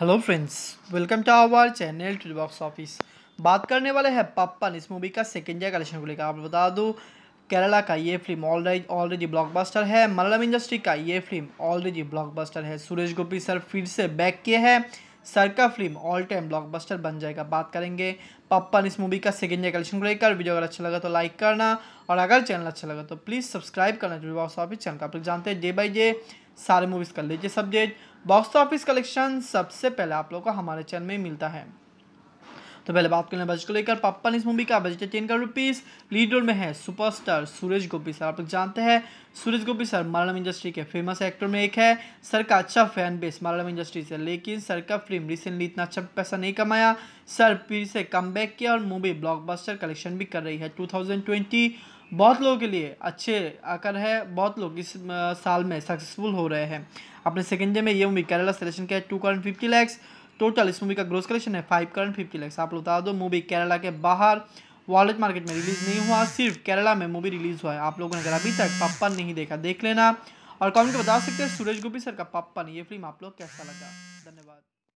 Hello friends welcome to our channel to box office बात करने वाले हैं पप्पन इस मूवी का सेकेंड ईयर कलेक्शन को लेकर। आप बता दो केरला का ये फ़िल्म ऑलरेडी ऑलरेडी ब्लॉकबस्टर है। मलयालम इंडस्ट्री का ये फ़िल्म ऑलरेडी ब्लॉकबस्टर है। सुरेश गोपी सर फिर से बैक किए हैं। सर का फ़िल्म ऑल टाइम ब्लॉकबस्टर बन जाएगा। बात करेंगे पप्पन इस मूवी का सेकेंड ईयर कलेक्शन को लेकर। वीडियो अगर अच्छा लगा तो लाइक करना और अगर चैनल अच्छा लगा तो प्लीज़ सब्सक्राइब करना जो बॉक्स ऑफ़िस चैनल का। आप जानते हैं डे बाई डे सारे मूवीज़ कर लीजिए सब्जेक्ट बॉक्स ऑफ़िस कलेक्शन सबसे पहले आप लोग को हमारे चैनल में मिलता है। तो पहले बात करें बजट को लेकर पप्पन इस मूवी का बजट है ten crore rupees lead role में है सुपरस्टार सुरेश गोपी सर आप लोग जानते हैं सुरेश गोपी सर मलयालम इंडस्ट्री के फ़ेमस एक्टर में एक है। सर का अच्छा फ़ैन बेस मलयालम इंडस्ट्री से लेकिन सर का फ़िल्म रिसेंटली इतना अच्छा पैसा नहीं कमाया। सर फिर से कम किया और मूवी ब्लॉकबस्टर कलेक्शन भी कर रही है। टू बहुत लोगों के लिए अच्छे आकर है, बहुत लोग इस साल में सक्सेसफुल हो रहे हैं। अपने सेकेंड डे में ये मूवी केरला सेलेक्शन किया two crore fifty lakhs total इस मूवी का ग्रोस कलेक्शन है फाइव करंट फिफ्टी लैक्स आप लोग बता दो मूवी केरला के बाहर वॉलेट मार्केट में रिलीज़ नहीं हुआ, सिर्फ़ केरला में मूवी रिलीज़ हुआ है। आप लोगों ने अगर अभी तक पप्पन नहीं देखा, देख लेना। और कमेंट बता सकते हैं, सूरज गोपी सर का पप्पन, ये फ़िल्म आप लोग कैसा लगा? धन्यवाद।